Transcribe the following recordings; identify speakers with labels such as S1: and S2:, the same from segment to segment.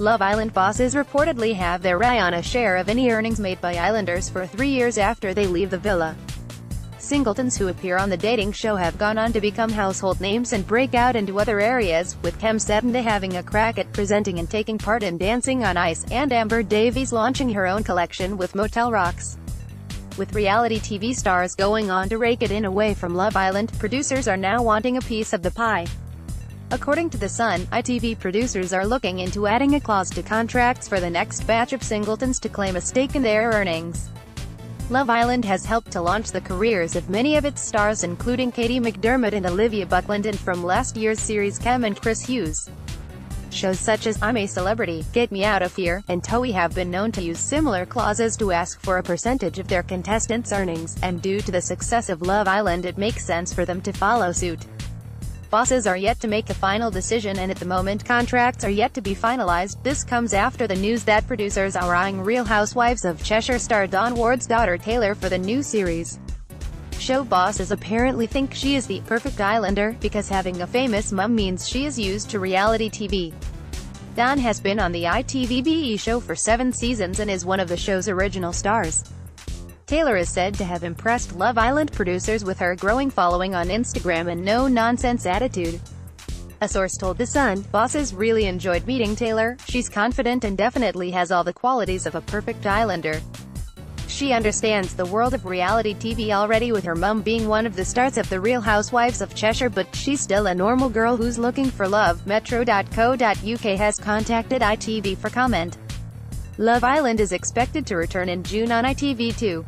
S1: Love Island bosses reportedly have their eye on a share of any earnings made by Islanders for three years after they leave the villa. Singletons who appear on the dating show have gone on to become household names and break out into other areas, with Kem Cetinay having a crack at presenting and taking part in Dancing on Ice, and Amber Davies launching her own collection with Motel Rocks. With reality TV stars going on to rake it in away from Love Island, producers are now wanting a piece of the pie. According to The Sun, ITV producers are looking into adding a clause to contracts for the next batch of singletons to claim a stake in their earnings. Love Island has helped to launch the careers of many of its stars including Kady McDermott and Olivia Buckland and from last year's series Kem and Chris Hughes. Shows such as I'm a Celebrity, Get Me Out of Here, and TOWIE have been known to use similar clauses to ask for a percentage of their contestants' earnings, and due to the success of Love Island it makes sense for them to follow suit. Bosses are yet to make a final decision and at the moment contracts are yet to be finalized. This comes after the news that producers are eyeing Real Housewives of Cheshire star Dawn Ward's daughter Taylor for the new series. Show bosses apparently think she is the perfect islander, because having a famous mum means she is used to reality TV. Dawn has been on the ITV show for seven seasons and is one of the show's original stars. Taylor is said to have impressed Love Island producers with her growing following on Instagram and no-nonsense attitude. A source told The Sun, bosses really enjoyed meeting Taylor, she's confident and definitely has all the qualities of a perfect islander. She understands the world of reality TV already with her mum being one of the stars of The Real Housewives of Cheshire but she's still a normal girl who's looking for love. Metro.co.uk has contacted ITV for comment. Love Island is expected to return in June on ITV2.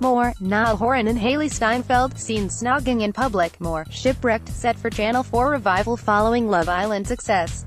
S1: More, Niall Horan and Hailee Steinfeld, seen snogging in public. More, Shipwrecked, set for Channel 4 revival following Love Island success.